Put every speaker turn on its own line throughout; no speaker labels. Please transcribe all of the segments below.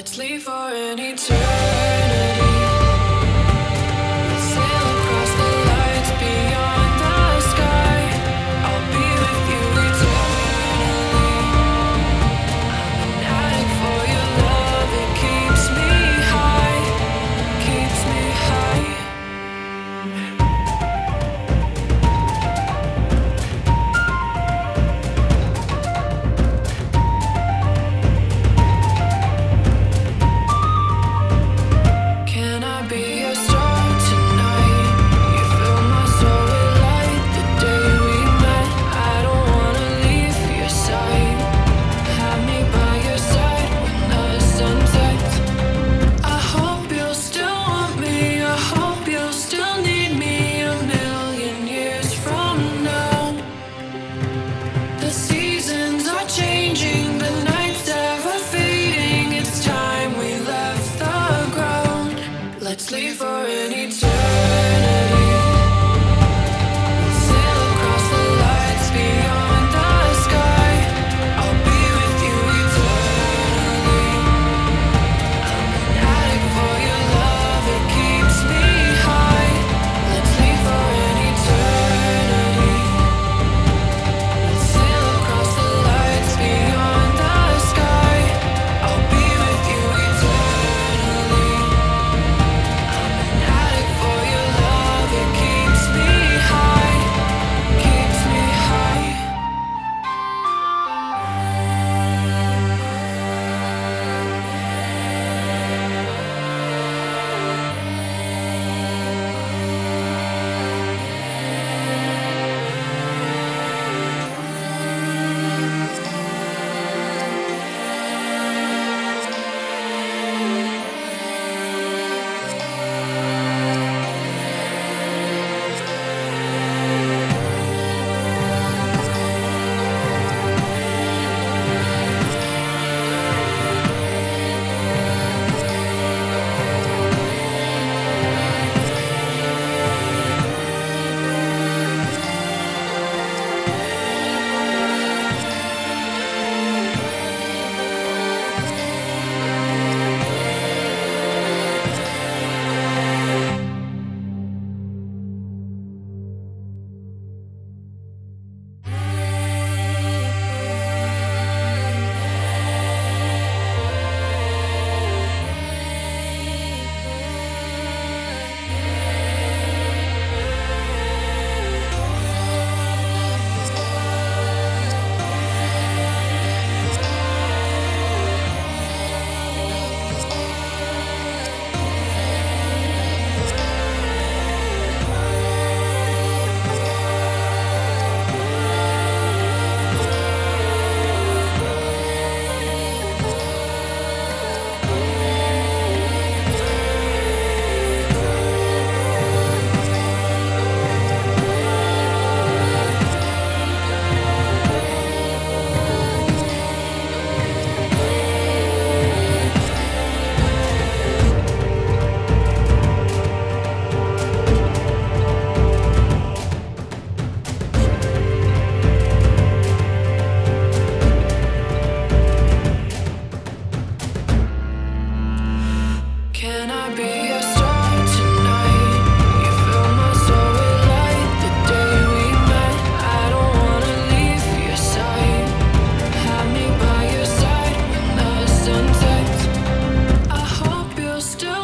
Let's leave for an eternity still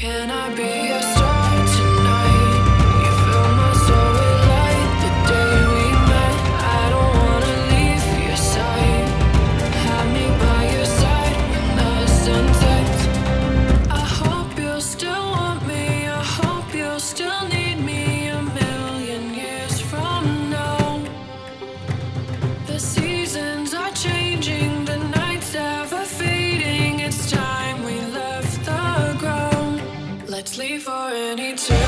Can I be? many times.